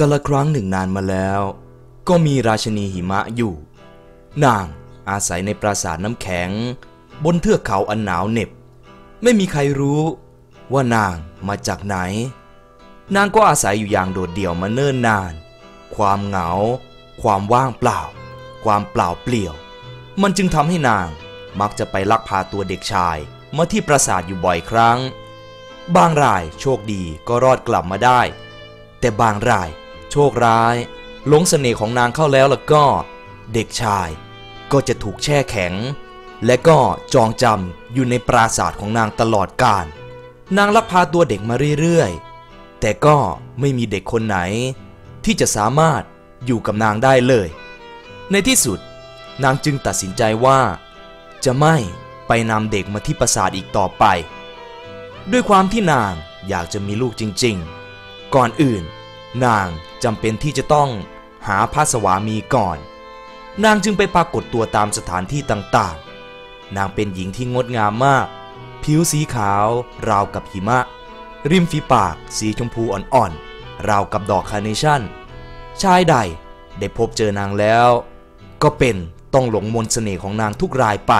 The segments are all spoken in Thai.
กละครั้งหนึ่งนานมาแล้ว ก็มีราชนีหิมะอยู่ นางอาศัยในปราสาทน้ำแข็ง บนเทือกเขาอันหนาวเหน็บ ไม่มีใครรู้ว่านางมาจากไหน นางก็อาศัยอยู่อย่างโดดเดี่ยวมาเนิ่นนาน ความเหงา ความว่างเปล่า ความเปล่าเปลี่ยว มันจึงทำให้นางมักจะไปลักพาตัวเด็กชายมาที่ปราสาทอยู่บ่อยครั้ง บางรายโชคดีก็รอดกลับมาได้ แต่บางราย ชคร้ายหลงเสน่ห์ของนางเข้าแล้วแล้วก็เด็กชายก็จะถูกแช่แข็ง และก็จองจำอยู่ในปราสาทของนางตลอดกาลนางลักพาตัวเด็กมาเรื่อยๆ แต่ก็ไม่มีเด็กคนไหน ที่จะสามารถอยู่กับนางได้เลย ในที่สุด นางจึงตัดสินใจว่า จะไม่ไปนำเด็กมาที่ปราสาทอีกต่อไป ด้วยความที่นางอยากจะมีลูกจริงๆ ก่อนอื่น นางจำเป็นที่จะต้องหาพระสวามีก่อน นางจึงไปปรากฏตัวตามสถานที่ต่างๆ นางเป็นหญิงที่งดงามมาก ผิวสีขาวราวกับหิมะ ริมฝีปากสีชมพูอ่อนๆ ราวกับดอกคาร์เนชั่น ชายใดได้พบเจอนางแล้ว ก็เป็นต้องหลงมนต์เสน่ห์ของนางทุกรายไป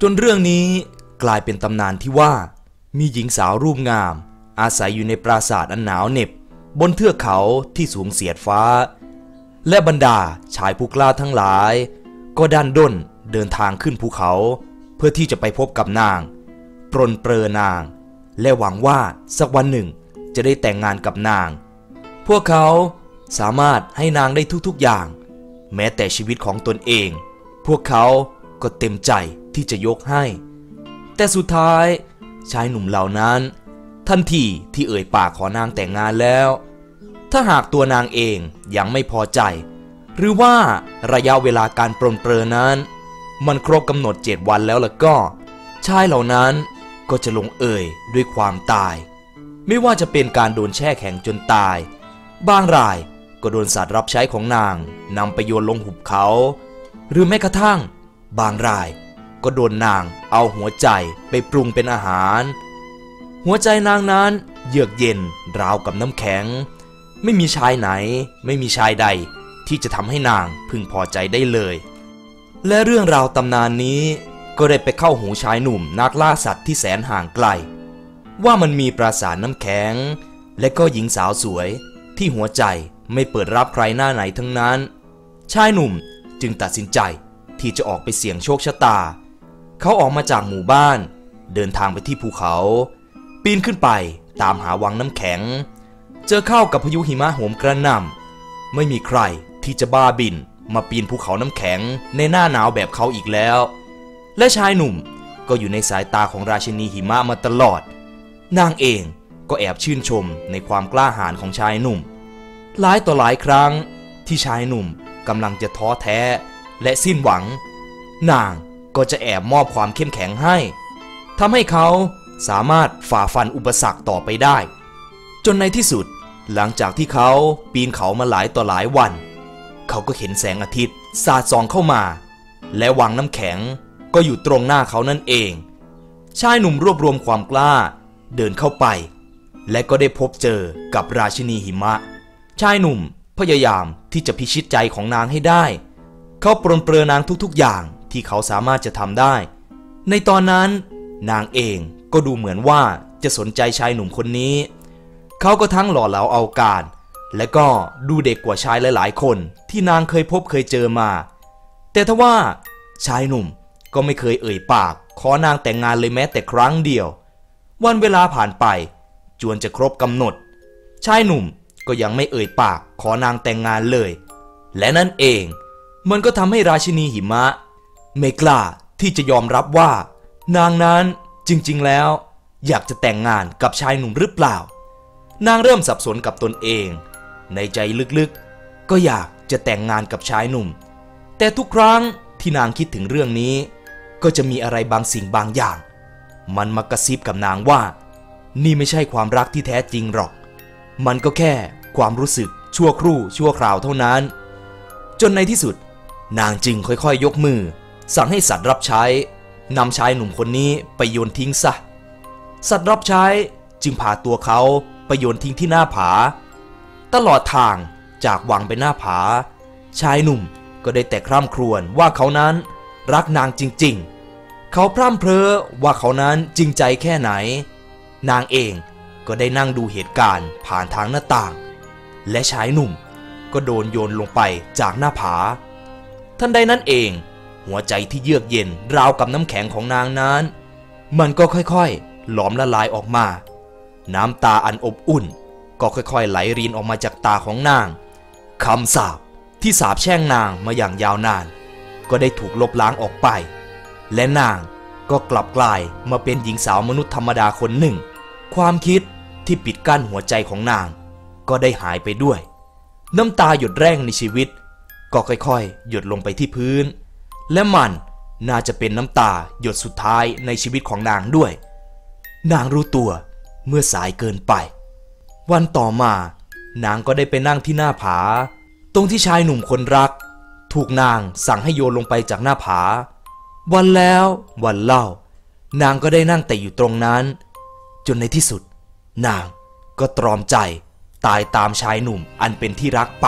จนเรื่องนี้กลายเป็นตำนานที่ว่า มีหญิงสาวรูปงาม อาศัยอยู่ในปราสาทอันหนาวเหน็บ บนเทือกเขาที่สูงเสียดฟ้า และบรรดาชายผู้กล้าทั้งหลาย ก็ดันด้นเดินทางขึ้นภูเขา เพื่อที่จะไปพบกับนาง ปรนเปรอนาง และหวังว่าสักวันหนึ่งจะได้แต่งงานกับนาง พวกเขาสามารถให้นางได้ทุกๆอย่าง แม้แต่ชีวิตของตนเอง พวกเขาก็เต็มใจที่จะยกให้ แต่สุดท้ายชายหนุ่มเหล่านั้น ทันทีที่เอ่ยปากขอนางแต่งงานแล้ว ถ้าหากตัวนางเองยังไม่พอใจ หรือว่าระยะเวลาการปรนเปรอนั้น มันครบกำหนดเจ็ดวันแล้วล่ะก็ ชายเหล่านั้นก็จะลงเอ่ยด้วยความตาย ไม่ว่าจะเป็นการโดนแช่แข็งจนตาย บางรายก็โดนสัตว์รับใช้ของนางนำไปโยนลงหุบเขา หรือแม้กระทั่ง บางรายก็โดนนางเอาหัวใจไปปรุงเป็นอาหาร หัวใจนางนั้นเยือกเย็นราวกับน้ำแข็ง ไม่มีชายไหน ไม่มีชายใด ที่จะทำให้นางพึงพอใจได้เลย และเรื่องราวตำนานนี้ก็ได้ไปเข้าหูชายหนุ่มนักล่าสัตว์ที่แสนห่างไกล ว่ามันมีปราสาทน้ำแข็ง และก็หญิงสาวสวย ที่หัวใจไม่เปิดรับใครหน้าไหนทั้งนั้น ชายหนุ่มจึงตัดสินใจที่จะออกไปเสี่ยงโชคชะตา เขาออกมาจากหมู่บ้าน เดินทางไปที่ภูเขา ปีนขึ้นไปตามหาวังน้ำแข็ง เจอเข้ากับพายุหิมะโหมกระหน่ำไม่มีใครที่จะบ้าบินมาปีนภูเขาน้ำแข็งในหน้าหนาวแบบเขาอีกแล้ว และชายหนุ่มก็อยู่ในสายตาของราชินีหิมะมาตลอด นางเองก็แอบชื่นชมในความกล้าหาญของชายหนุ่ม หลายต่อหลายครั้งที่ชายหนุ่มกำลังจะท้อแท้และสิ้นหวัง นางก็จะแอบมอบความเข้มแข็งให้ทำให้เขา สามารถฝ่าฟันอุปสรรคต่อไปได้ จนในที่สุด หลังจากที่เขาปีนเขามาหลายต่อหลายวัน เขาก็เห็นแสงอาทิตย์สาดส่องเข้ามา และวังน้ำแข็งก็อยู่ตรงหน้าเขานั่นเอง ชายหนุ่มรวบรวมความกล้า เดินเข้าไป และก็ได้พบเจอกับราชินีหิมะ ชายหนุ่มพยายามที่จะพิชิตใจของนางให้ได้ เขาปรนเปรอนางทุกๆอย่างที่เขาสามารถจะทำได้ ในตอนนั้นนางเอง ก็ดูเหมือนว่าจะสนใจชายหนุ่มคนนี้ เขาก็ทั้งหล่อเหลาเอาการ และก็ดูเด็กกว่าชายหลายๆ คนที่นางเคยพบเคยเจอมา แต่ทว่าชายหนุ่มก็ไม่เคยเอ่ยปาก ขอนางแต่งงานเลยแม้แต่ครั้งเดียว วันเวลาผ่านไป จวนจะครบกำหนด ชายหนุ่มก็ยังไม่เอ่ยปาก ขอนางแต่งงานเลย และนั่นเอง มันก็ทำให้ราชินีหิมะ ไม่กล้าที่จะยอมรับว่า นางนั้น จริงๆ แล้วอยากจะแต่งงานกับชายหนุ่มหรือเปล่า นางเริ่มสับสนกับตนเอง ในใจลึกๆ ก็อยากจะแต่งงานกับชายหนุ่ม แต่ทุกครั้งที่นางคิดถึงเรื่องนี้ ก็จะมีอะไรบางสิ่งบางอย่าง มันมากระซิบกับนางว่า นี่ไม่ใช่ความรักที่แท้จริงหรอก มันก็แค่ความรู้สึกชั่วครู่ชั่วคราวเท่านั้น จนในที่สุด นางจึงค่อยๆยกมือ สั่งให้สัตว์รับใช้ นำชายหนุ่มคนนี้ไปโยนทิ้งซะ สัตว์รับใช้จึงพาตัวเขาไปโยนทิ้งที่หน้าผา ตลอดทางจากวังไปหน้าผา ชายหนุ่มก็ได้แต่คร่ำครวญว่าเขานั้นรักนางจริงๆ เขาพร่ำเพ้อว่าเขานั้นจริงใจแค่ไหน นางเองก็ได้นั่งดูเหตุการณ์ผ่านทางหน้าต่าง และชายหนุ่มก็โดนโยนลงไปจากหน้าผาทันใดนั้นเอง หัวใจที่เยือกเย็นราวกับน้ำแข็งของนางนั้น มันก็ค่อยๆ หลอมละลายออกมา น้ำตาอันอบอุ่น ก็ค่อยๆ ไหลรินออกมาจากตาของนางคำสาปที่สาปแช่งนางมาอย่างยาวนาน ก็ได้ถูกลบล้างออกไป และนางก็กลับกลายมาเป็นหญิงสาวมนุษย์ธรรมดาคนหนึ่ง ความคิดที่ปิดกั้นหัวใจของนาง ก็ได้หายไปด้วย น้ำตาหยดแรงในชีวิต ก็ค่อยๆ หยดลงไปที่พื้น และมันน่าจะเป็นน้ำตาหยดสุดท้ายในชีวิตของนางด้วย นางรู้ตัวเมื่อสายเกินไป วันต่อมา นางก็ได้ไปนั่งที่หน้าผา ตรงที่ชายหนุ่มคนรัก ถูกนางสั่งให้โยนลงไปจากหน้าผา วันแล้ววันเล่า นางก็ได้นั่งแต่อยู่ตรงนั้น จนในที่สุด นางก็ตรอมใจตายตามชายหนุ่มอันเป็นที่รักไป